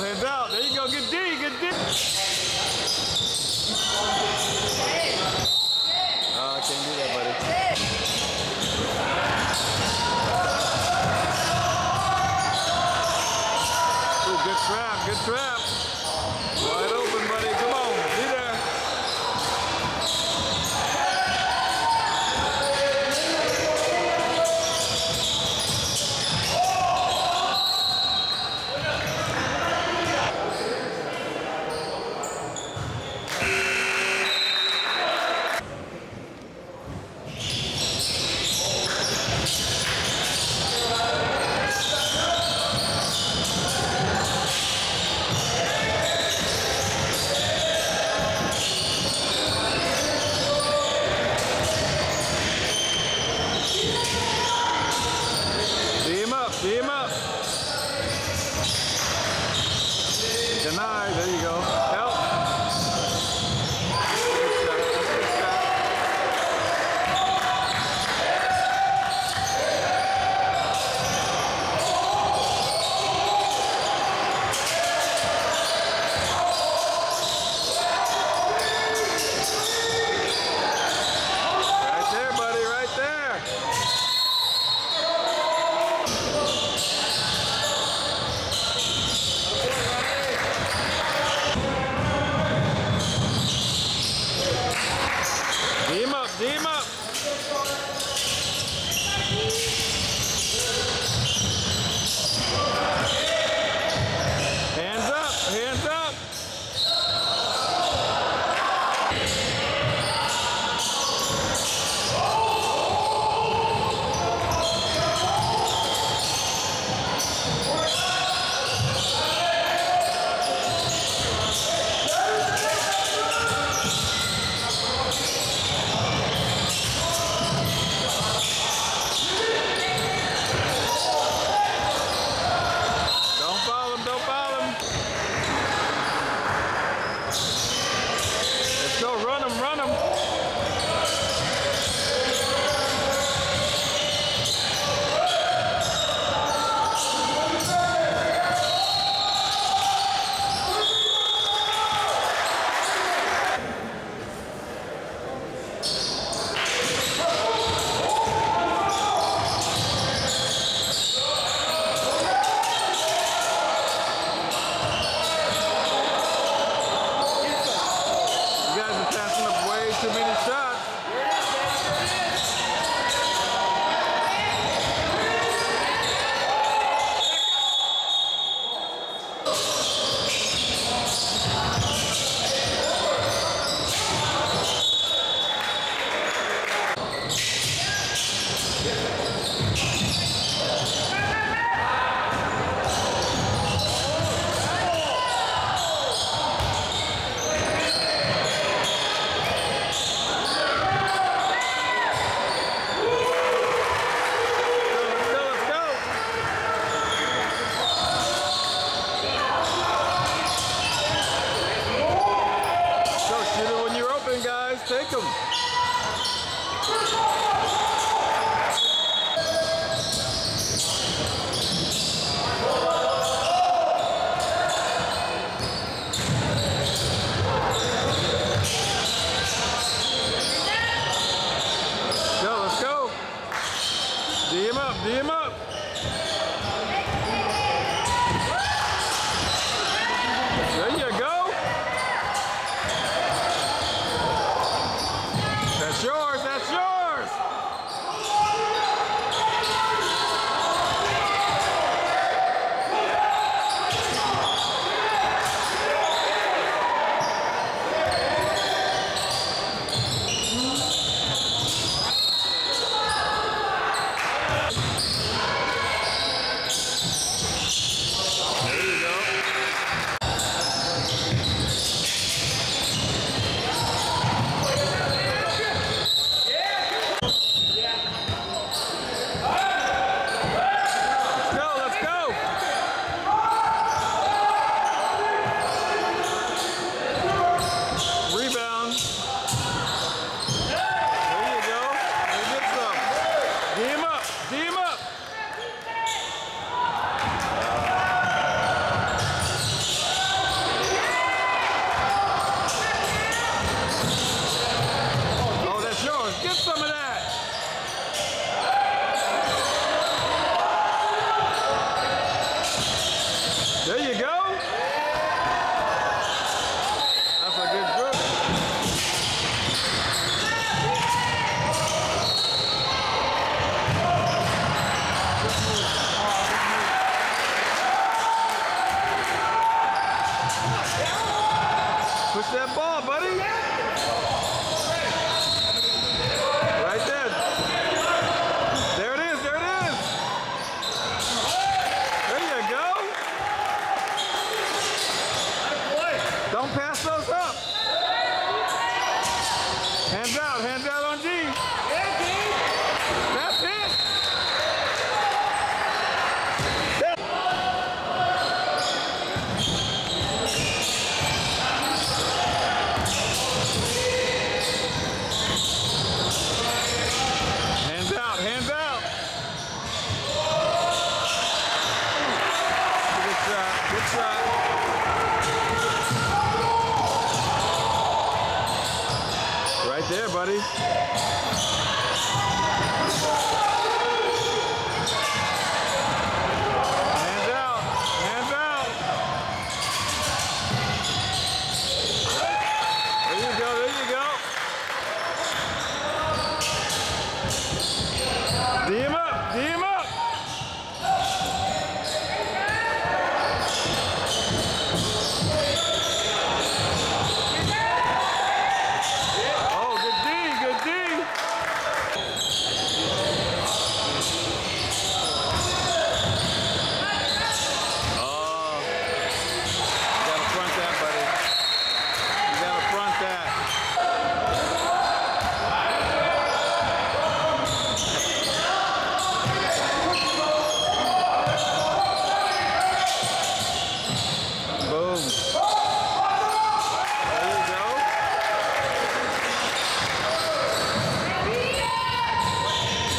Богдан. there you go. Beckham. Go, let's go. D him up, D him up.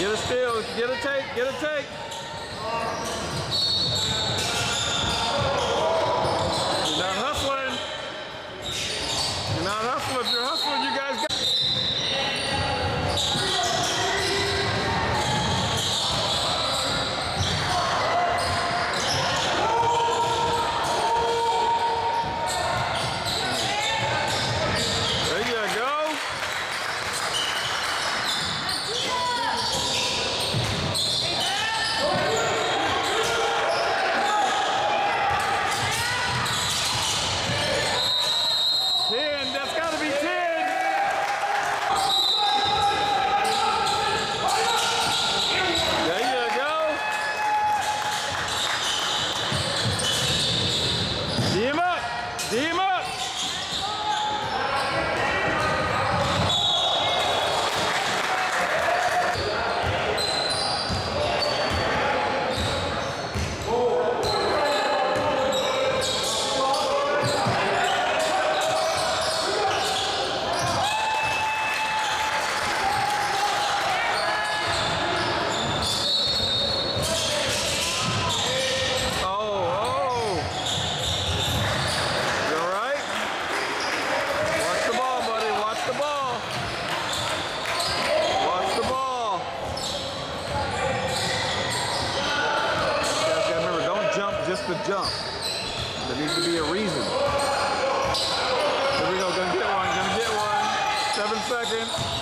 Get a steal. Get a take. Get a take. Jump. There needs to be a reason. Here we go. Gonna get one. Gonna get one. Seven seconds.